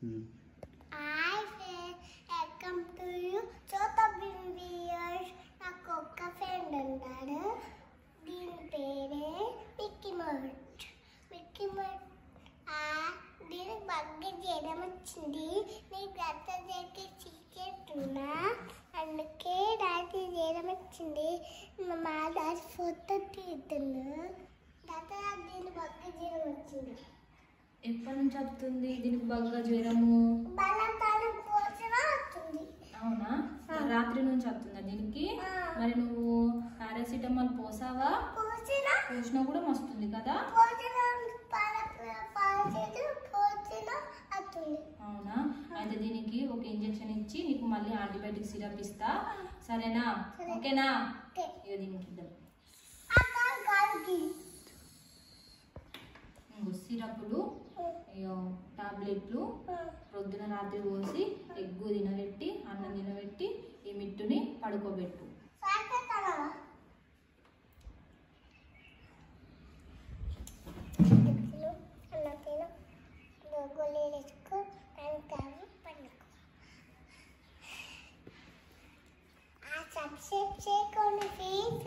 Um. Hi friends welcome to you చోటా బిన్ వియర్స్ నాకు ఒక్క ఫ్రెండ్ ఉంటాడు దీని పేరే మిక్కీ మౌట్ మిక్కీ మౌట్ దీనికి బగ్గ చేయడం వచ్చింది. నీకు గత చేతి చీకెట్టున్నా అందుకే రాత్రి చేయడం వచ్చింది. మా దాని ఫోటో తీస్తున్నా దాత దీని బగ్గ చేయడం వచ్చింది. ఎప్పటి నుంచి వస్తుంది దీనికి బాగా జ్వరము? అవునా? రాత్రి నుంచి వస్తుందా దీనికి. మరి నువ్వు పారాసిటమాల్ పోసావా? పోసిన. కూడా వస్తుంది కదా? అవునా? అయితే దీనికి ఒక ఇంజెక్షన్ ఇచ్చి నీకు మళ్ళీ యాంటీబయాటిక్ సిరప్ ఇస్తా. సరేనా? సరే. ఓకేనా? ఓకే. ఇక దీనికి ఇద్దాం. సిరప్లు. టాబ్లెట్లు ప్రొద్దున రాత్రి పోసి ఎగ్గు తినబెట్టి అన్నం తినబెట్టి ఈ మిట్టుని పడుకోబెట్టు. సబ్స్క్రైబ్ చేయకుండా ప్లీజ్